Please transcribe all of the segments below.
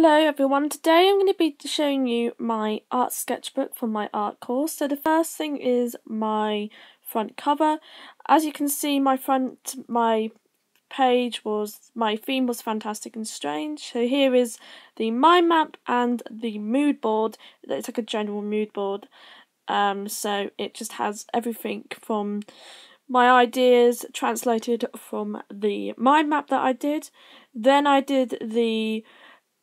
Hello everyone, today I'm going to be showing you my art sketchbook for my art course. So the first thing is my front cover. As you can see my front, my page was, my theme was fantastic and strange. So here is the mind map and the mood board. It's like a general mood board. Um, so it just has everything from my ideas translated from the mind map that I did. Then I did the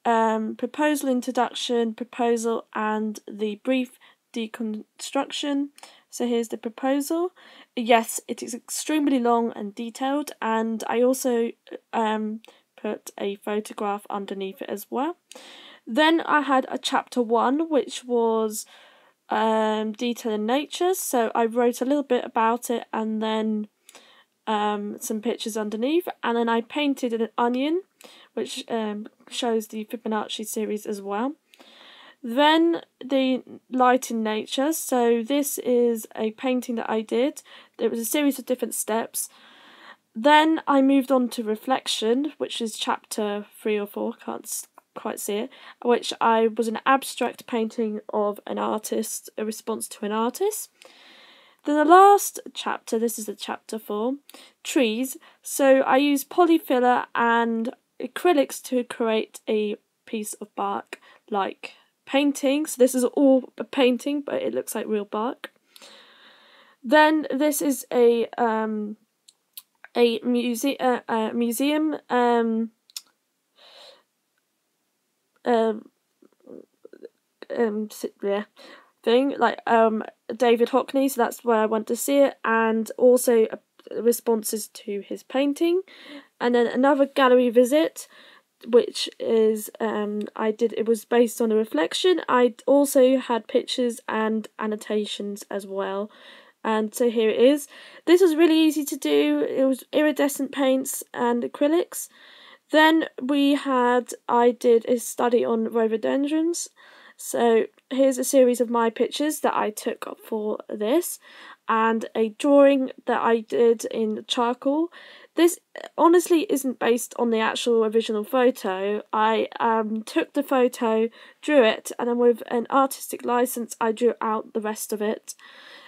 um, proposal introduction, proposal, and the brief deconstruction. So here's the proposal. Yes, it is extremely long and detailed, and I also um, put a photograph underneath it as well. Then I had a chapter one, which was um, detail in nature. So I wrote a little bit about it and then um, some pictures underneath, and then I painted an onion, which um, shows the Fibonacci series as well. Then the light in nature. So this is a painting that I did. There was a series of different steps. Then I moved on to reflection, which is chapter three or four. Can't quite see it. Which I was an abstract painting of an artist, a response to an artist. Then the last chapter, this is the chapter four, trees. So I use polyfiller and acrylics to create a piece of bark like painting. So this is all a painting, but it looks like real bark. Then this is a um, a muse- uh, museum um, um, um, yeah, thing like um David Hockney, so that's where I went to see it, and also responses to his painting, and then another gallery visit, which is um I did it was based on a reflection. I also had pictures and annotations as well. And so here it is. This was really easy to do. It was iridescent paints and acrylics. Then we had, I did a study on rhododendrons. So here's a series of my pictures that I took for this and a drawing that I did in charcoal. This honestly isn't based on the actual original photo. I um, took the photo, drew it, and then with an artistic license, I drew out the rest of it.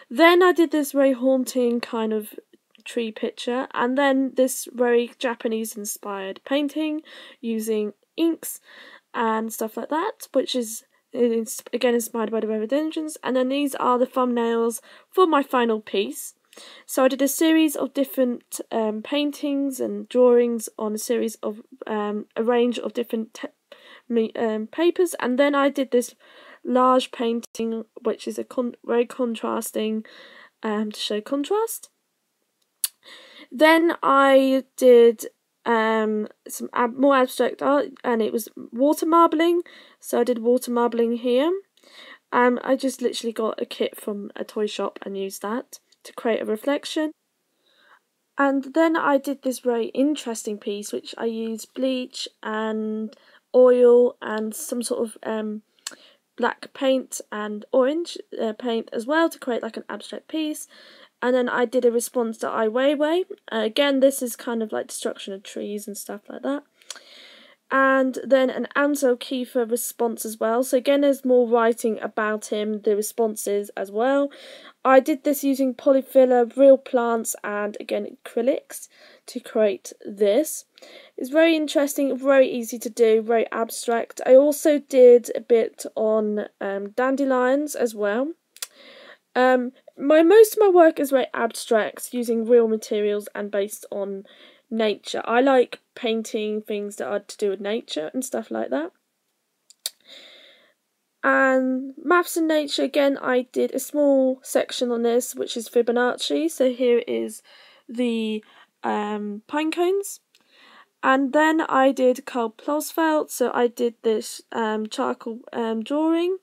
Then I did this very haunting kind of tree picture, and then this very Japanese inspired painting using inks and stuff like that, which is it's again inspired by the rhododendrons. And then these are the thumbnails for my final piece. So I did a series of different um, paintings and drawings on a series of um, a range of different um, papers, and then I did this large painting, which is a con very contrasting um, to show contrast. Then I did um, some ab more abstract art, and it was water marbling. So I did water marbling here. Um, I just literally got a kit from a toy shop and used that to create a reflection. And then I did this very interesting piece, which I used bleach and oil and some sort of um, black paint and orange uh, paint as well to create like an abstract piece and then I did a response to Ai Weiwei. Uh, again, this is kind of like destruction of trees and stuff like that. And then an Anselm Kiefer response as well. So again, there's more writing about him, the responses as well. I did this using polyfiller, real plants, and again acrylics to create this. It's very interesting, very easy to do, very abstract. I also did a bit on um, dandelions as well. Um, my most of my work is very abstract, using real materials and based on nature. I like painting things that are to do with nature and stuff like that. And maths and nature again, I did a small section on this, which is Fibonacci. So here is the um, pine cones. And then I did Karl Blossfeldt, so I did this um, charcoal um, drawing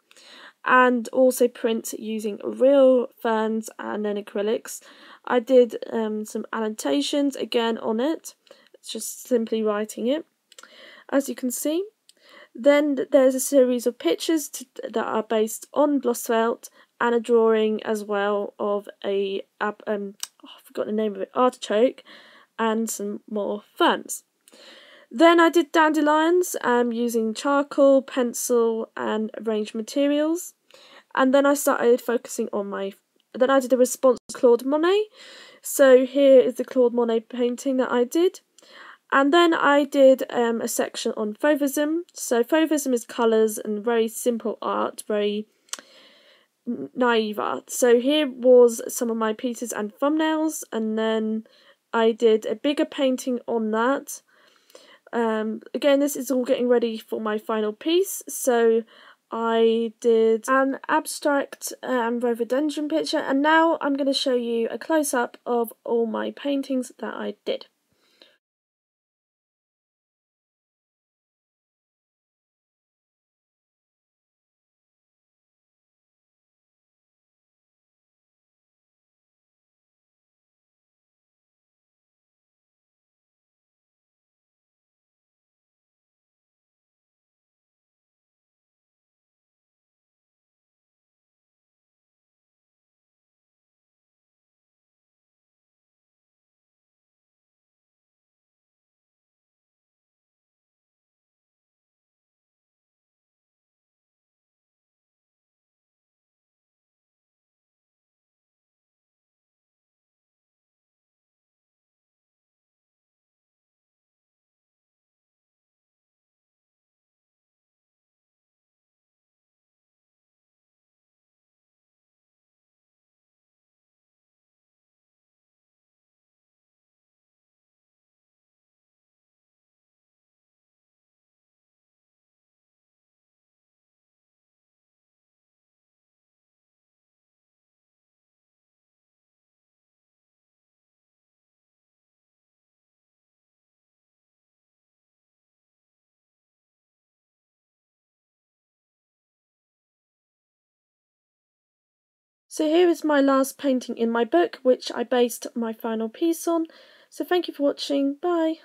and also print using real ferns and then acrylics. I did um, some annotations again on it, it's just simply writing it, as you can see. Then there's a series of pictures to, that are based on Blossfeldt and a drawing as well of a, um, oh, I forgot the name of it, artichoke and some more ferns. Then I did dandelions um, using charcoal, pencil and arranged materials. And then I started focusing on my... Then I did a response to Claude Monet. So here is the Claude Monet painting that I did. And then I did um, a section on Fauvism. So Fauvism is colours and very simple art, very naive art. So here was some of my pieces and thumbnails, and then I did a bigger painting on that. Um, again, this is all getting ready for my final piece. So I did an abstract um, rhododendron picture, and now I'm going to show you a close up of all my paintings that I did. So here is my last painting in my book, which I based my final piece on. So thank you for watching. Bye.